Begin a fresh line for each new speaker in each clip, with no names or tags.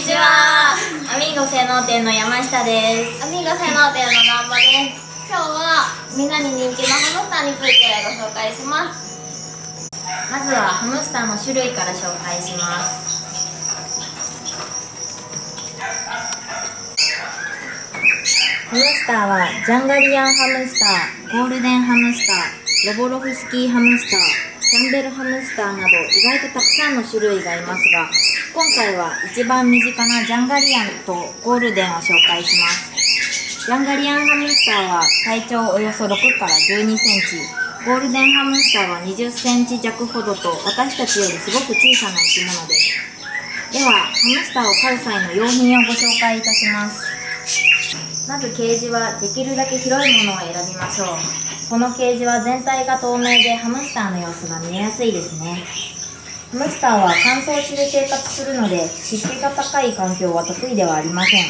ゴ性能店の山下です。
アミーゴ性能店の南波です。今日はみんなに人気のハムスターについてご紹介します。
まずはハムスターの種類から紹介します。ハムスターはジャンガリアンハムスター、ゴールデンハムスター、ロボロフスキーハムスター、キャンベルハムスターなど意外とたくさんの種類がいますが今回は一番身近なジャンガリアンとゴールデンを紹介します。ジャンガリアンハムスターは体長およそ6から12センチ。ゴールデンハムスターは20センチ弱ほどと私たちよりすごく小さな生き物で。すではハムスターを飼う際の用品をご紹介いたします。まずケージはできるだけ広いものを選びましょう。このケージは全体が透明でハムスターの様子が見えやすいですね。ハムスターは乾燥地で生活するので湿気が高い環境は得意ではありません。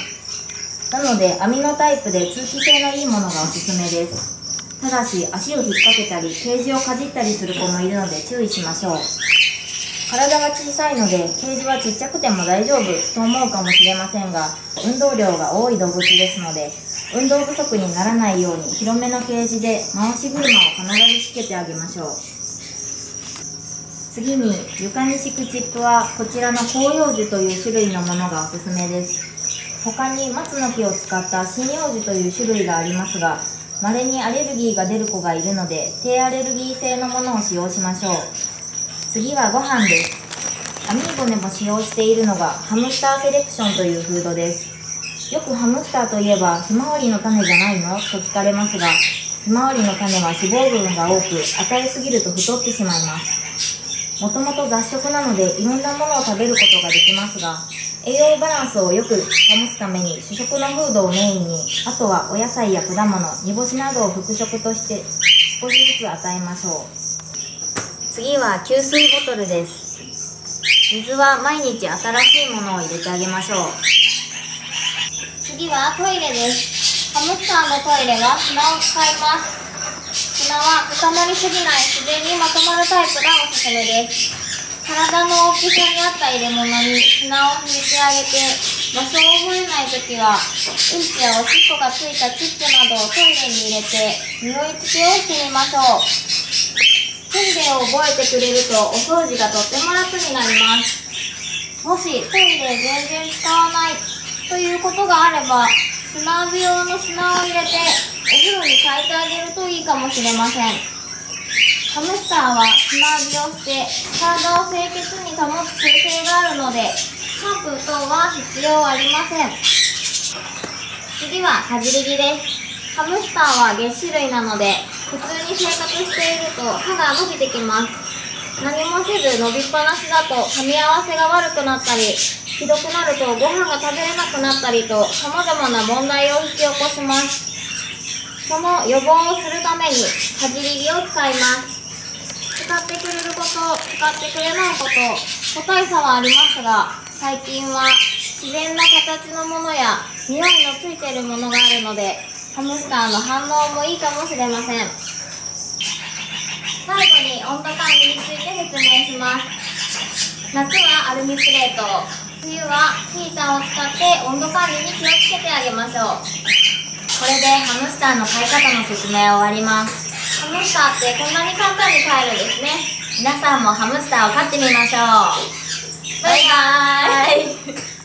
なので網のタイプで通気性のいいものがおすすめです。ただし足を引っ掛けたりケージをかじったりする子もいるので注意しましょう。体が小さいのでケージはちっちゃくても大丈夫と思うかもしれませんが運動量が多い動物ですので運動不足にならないように広めのケージで回し車を必ずつけてあげましょう。次に床に敷くチップはこちらの広葉樹という種類のものがおすすめです。他に松の木を使った針葉樹という種類がありますが稀にアレルギーが出る子がいるので低アレルギー性のものを使用しましょう。次はご飯です。アミーゴでも使用しているのがハムスターセレクションというフードです。よくハムスターといえばひまわりの種じゃないの？と聞かれますがひまわりの種は脂肪分が多く与えすぎると太ってしまいます。もともと雑食なのでいろんなものを食べることができますが栄養バランスをよく保つために主食のフードをメインにあとはお野菜や果物煮干しなどを副食として少しずつ与えましょう。次は給水ボトルです。水は毎日新しいものを入れてあげましょう。
次はトイレです。ハムスターのトイレは砂を使います。砂は固まりすぎない自然にまとまるタイプがおすすめです体の大きさに合った入れ物に砂を入れてあげて場所を覚えないときはうんちやおしっこがついたチップなどをトイレに入れて匂い付けをしてみましょうトイレを覚えてくれるとお掃除がとっても楽になりますもしトイレ全然使わないということがあれば砂浴び用の砂を入れて風呂に変えてあげるといいかもしれません。ハムスターは砂浴びをして体を清潔に保つ習性があるのでシャンプー等は必要ありません。次はかじり着です。ハムスターは月種類なので普通に生活していると歯が伸びてきます。何もせず伸びっぱなしだと噛み合わせが悪くなったりひどくなるとご飯が食べれなくなったりと様々な問題を引き起こします。その予防をするためにかじり着を使います。使ってくれること使ってくれないこと個体差はありますが最近は自然な形のものや匂いのついているものがあるのでハムスターの反応もいいかもしれません。最後に温度管理について説明します。夏はアルミプレート冬はヒーターを使って温度管理に気をつけてあげましょう。
これでハムスターの飼い方の説明を終わります。
ハムスターってこんなに簡単に飼えるんですね。
皆さんもハムスターを飼ってみましょう。
バイバーイ。